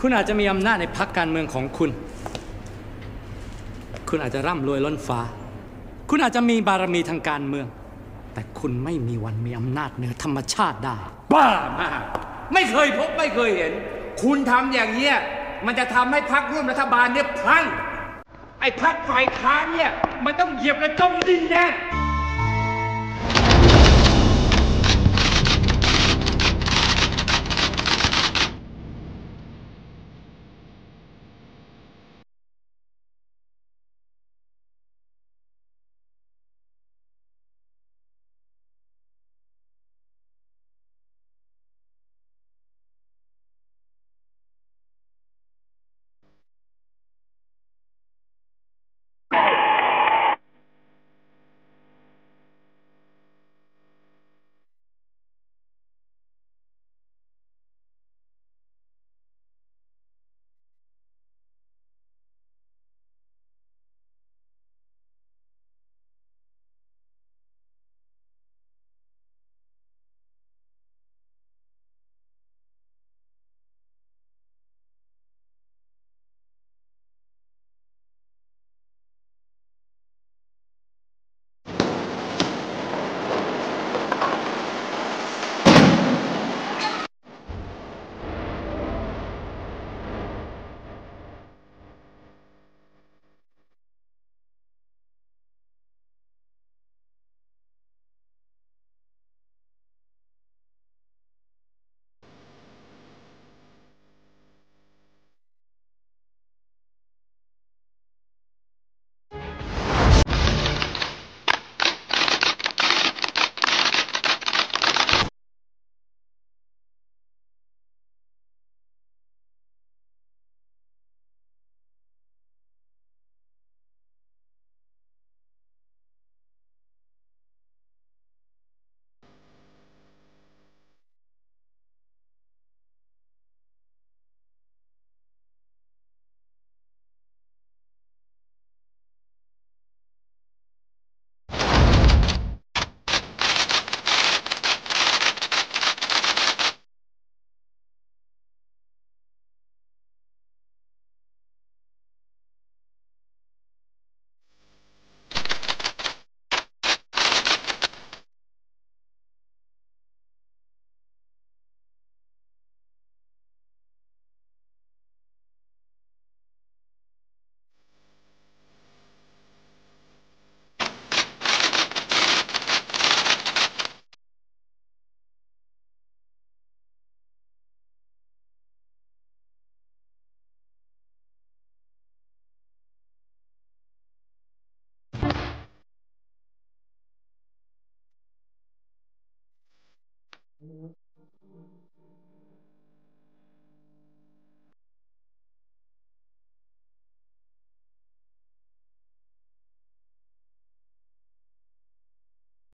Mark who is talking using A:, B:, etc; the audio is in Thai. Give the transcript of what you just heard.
A: คุณอาจจะมีอำนาจในพักการเมืองของคุณ คุณอาจจะร่ำรวยล้นฟ้า คุณอาจจะมีบารมีทางการเมือง แต่คุณไม่มีวันมีอำนาจเหนือธรรมชาติได้
B: บ้ามาก ไม่เคยพบไม่เคยเห็น คุณทำอย่างเงี้ยมันจะทำให้พักร่วมรัฐบาลเนี่ยพัง ไอ้พักฝ่ายค้านเนี่ยมันต้องเหยียบและจมดินแน่